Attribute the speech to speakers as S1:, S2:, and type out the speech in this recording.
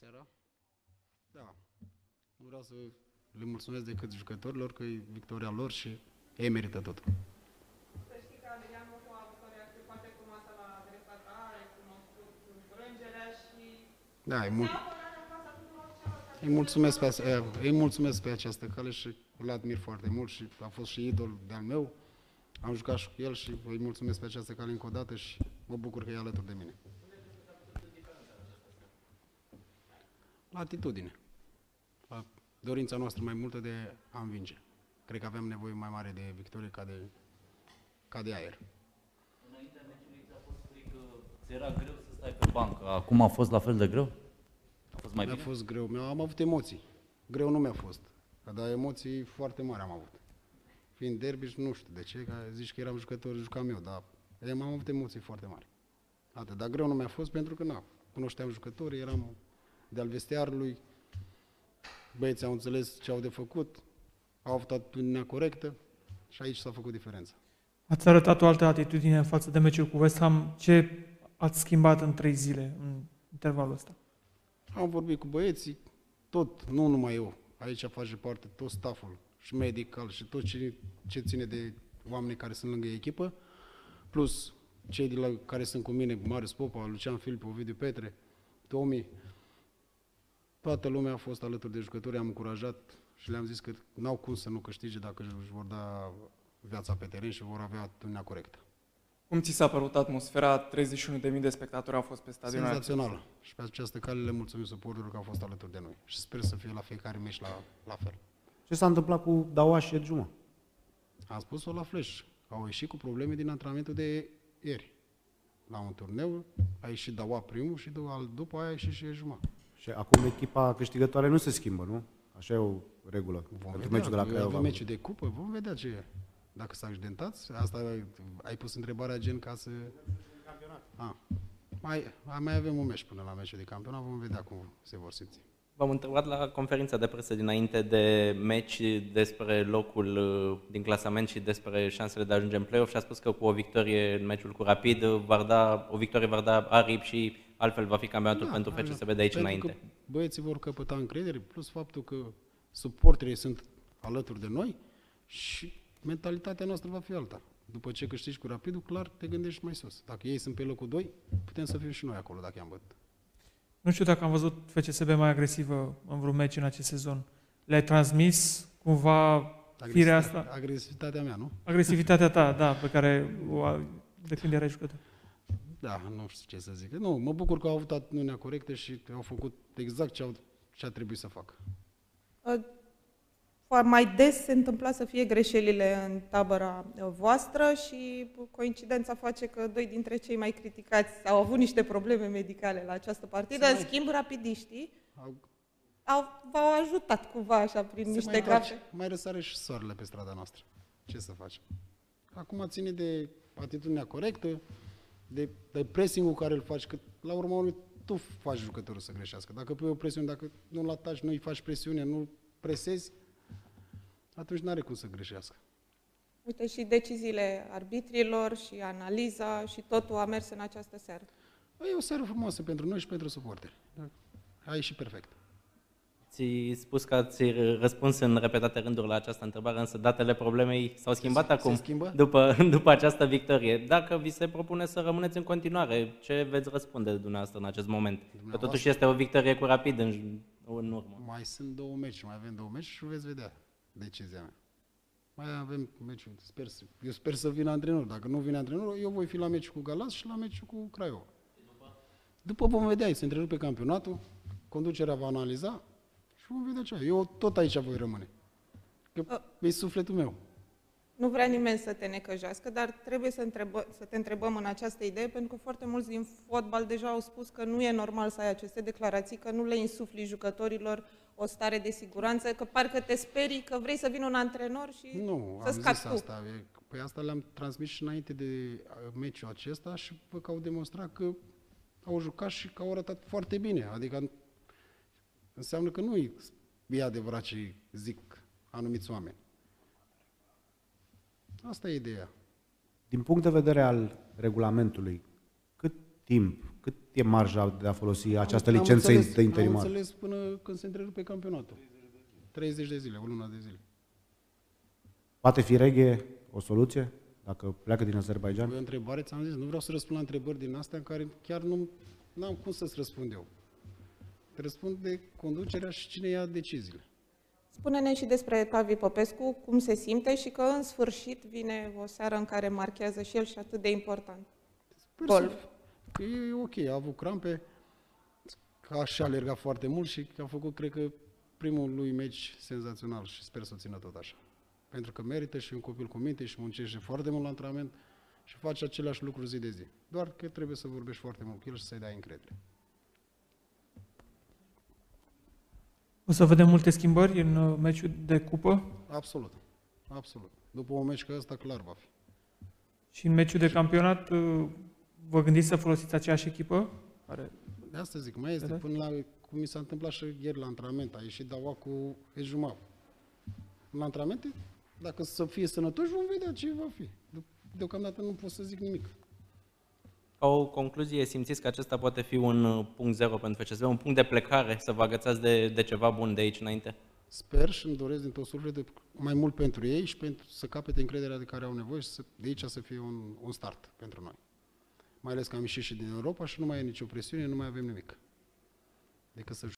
S1: seara. Da. Nu vreau să le mulțumesc decât jucătorilor, că e victoria lor și ei merită totul.
S2: Să știi că Adrian Moșu a avut o reacție foarte frumoasă la adresa ta, a recunoscut plângerea și
S1: Da, îi, mul-
S2: se apărare în fața tuturor celor care
S1: îi, mulțumesc pe, ase- eh, îi mulțumesc pe această cale și îl admir foarte mult și a fost și idol de-al meu. Am jucat și cu el și îi mulțumesc pe această cale încă o dată și mă bucur că e alături de mine. Atitudine. La dorința noastră mai multă de a învinge. Cred că aveam nevoie mai mare de victorie ca de, ca de aer.
S3: Înaintea meciului ți-a fost frică, ți era greu să stai pe bancă. Acum a fost la fel de greu? A fost mai
S1: Mi-a
S3: bine?
S1: fost greu. Mi-a, am avut emoții. Greu nu mi-a fost. Dar emoții foarte mari am avut. Fiind derby, și nu știu de ce, că zici că eram jucător, jucam eu, dar am avut emoții foarte mari. Atât. Dar greu nu mi-a fost pentru că, na, cunoșteam jucătorii, eram de-al vestiarului, băieții au înțeles ce au de făcut, au avut atitudinea corectă și aici s-a făcut diferența.
S4: Ați arătat o altă atitudine în față de meciul cu West Ham. Ce ați schimbat în trei zile, în intervalul ăsta?
S1: Am vorbit cu băieții, tot, nu numai eu. Aici face parte tot stafful și medical și tot ce, ce ține de oamenii care sunt lângă echipă, plus cei de la, care sunt cu mine, Marius Popa, Lucian Filip, Ovidiu Petre, Tomi. Toată lumea a fost alături de jucători, am încurajat și le-am zis că n-au cum să nu câștige dacă își vor da viața pe teren și vor avea atitudinea corectă.
S5: Cum ți s-a părut atmosfera? 31.000 de spectatori au fost pe stadion.
S1: Senzațională. Și pe această cale le mulțumim suporterilor că au fost alături de noi. Și sper să fie la fiecare meci la, la fel.
S6: Ce s-a întâmplat cu Daua și Juma?
S1: Am spus-o la Flash. Au ieșit cu probleme din antrenamentul de ieri. La un turneu a ieșit Daua primul și după, după aia a ieșit și Juma.
S6: Și acum echipa câștigătoare nu se schimbă, nu? Așa e o regulă.
S1: Vom
S6: pentru
S1: vedea.
S6: meciul de la
S1: Avem
S6: Craiova.
S1: meciul de cupă, vom vedea ce e. Dacă s-a accidentat, asta ai, ai pus întrebarea gen ca să... A, mai, mai avem un meci până la meciul de campionat, vom vedea cum se vor simți.
S7: V-am întrebat la conferința de presă dinainte de meci despre locul uh, din clasament și despre șansele de a ajunge în play-off și a spus că cu o victorie în meciul cu Rapid, uh, va da, o victorie va da aripi și altfel va fi campionatul pentru
S1: așa.
S7: FCSB de aici
S1: Da, Pentru
S7: înainte.
S1: Că băieții vor căpăta încredere, plus faptul că suporterii sunt alături de noi și mentalitatea noastră va fi alta. După ce câștigi cu Rapidul, clar te gândești mai sus. Dacă ei sunt pe locul 2, putem să fim și noi acolo dacă i-am bătut.
S4: Nu știu dacă am văzut FCSB mai agresivă în vreun meci în acest sezon. Le-ai transmis cumva firea asta?
S1: Agresivitatea mea, nu?
S4: Agresivitatea ta, da, pe care o a- de când erai jucător.
S1: Da, nu știu ce să zic. Nu, mă bucur că au avut atitudinea corectă și au făcut exact ce, au, ce a trebuit să facă.
S2: Uh, fo- mai des se întâmpla să fie greșelile în tabăra uh, voastră și coincidența face că doi dintre cei mai criticați au avut niște probleme medicale la această partidă. În schimb, rapidiștii
S1: Au,
S2: au, v-au ajutat cumva așa prin
S1: se
S2: niște
S1: mai,
S2: gafe.
S1: face, mai răsare și soarele pe strada noastră. Ce să facem? Acum ține de atitudinea corectă, de, de pressing-ul care îl faci, că la urmă urmei tu faci jucătorul să greșească. Dacă pui o presiune, dacă nu-l ataci, nu-i faci presiune, nu presezi, atunci nu are cum să greșească.
S2: Uite, și deciziile arbitrilor și analiza și totul a mers în această seară.
S1: E o seară frumoasă pentru noi și pentru suporteri. A ieșit perfect.
S7: Ți spus că ați răspuns în repetate rânduri la această întrebare, însă datele problemei s-au schimbat
S1: se
S7: acum
S1: schimbă?
S7: După, după această victorie. Dacă vi se propune să rămâneți în continuare, ce veți răspunde dumneavoastră în acest moment? Că
S1: Dumneavoastră?
S7: totuși este o victorie cu rapid în, în urmă.
S1: Mai sunt două meci, mai avem două meci și veți vedea decizia mea. Mai avem meciul. Sper să, eu sper să vină antrenor. Dacă nu vine antrenor, eu voi fi la meciul cu Galați și la meciul cu Craiova. După vom vedea, se întrerupe campionatul, conducerea va analiza și vom vedea ce. Eu tot aici voi rămâne. Că e sufletul meu.
S2: Nu vrea nimeni să te necăjească, dar trebuie să, întrebă, să te întrebăm în această idee, pentru că foarte mulți din fotbal deja au spus că nu e normal să ai aceste declarații, că nu le insufli jucătorilor o stare de siguranță, că parcă te sperii că vrei să vină un antrenor și
S1: Nu,
S2: să
S1: am
S2: scapi
S1: zis
S2: tu.
S1: asta. E- Păi asta le-am transmis și înainte de uh, meciul acesta și văd că au demonstrat că au jucat și că au arătat foarte bine. Adică înseamnă că nu e adevărat ce zic anumiți oameni. Asta e ideea.
S6: Din punct de vedere al regulamentului, cât timp Cât e marja de a folosi această
S1: Am
S6: licență
S1: înțeles-
S6: de interimar?
S1: Am înțeles până când se întrerupe campionatul. 30 de zile, o lună de zile.
S6: Poate fi reghe o soluție dacă pleacă din Azerbaijan?
S1: E o întrebare, ți-am zis, nu vreau să răspund la întrebări din astea în care chiar nu am cum să-ți răspund eu. Te răspund de conducerea și cine ia deciziile.
S2: Spune-ne și despre Tavi Popescu, cum se simte și că în sfârșit vine o seară în care marchează și el și atât de important.
S1: Sper
S2: Golf.
S1: să- Că e ok, a avut crampe, că a și alergat foarte mult și a făcut, cred că, primul lui meci senzațional și sper să o țină tot așa. Pentru că merită și un copil cu minte și muncește foarte mult la antrenament și face același lucru zi de zi. Doar că trebuie să vorbești foarte mult cu el și să-i dai încredere.
S4: O să vedem multe schimbări în uh, meciul de cupă
S1: Absolut. Absolut. După un meci ca ăsta, clar va fi.
S4: și în meciul de campionat uh, vă gândiți să folosiți aceeași echipă? Care...
S1: De asta zic, mai este,
S4: Da.
S1: până la, cum mi s-a întâmplat și ieri la antrenament, a ieșit Daua cu Ejumav. La antrenamente, dacă să fie sănătoși, vom vedea ce va fi. De- Deocamdată nu pot să zic nimic.
S7: Ca o concluzie, simțiți că acesta poate fi un uh, punct zero pentru FCSB, un punct de plecare, să vă agățați de, de ceva bun de aici înainte?
S1: Sper și îmi doresc din tot sufletul mai mult pentru ei și pentru să capete încrederea de care au nevoie și să, de aici să fie un, un start pentru noi. Mai ales că am ieșit și din Europa și nu mai e nicio presiune, nu mai avem nimic. Decât să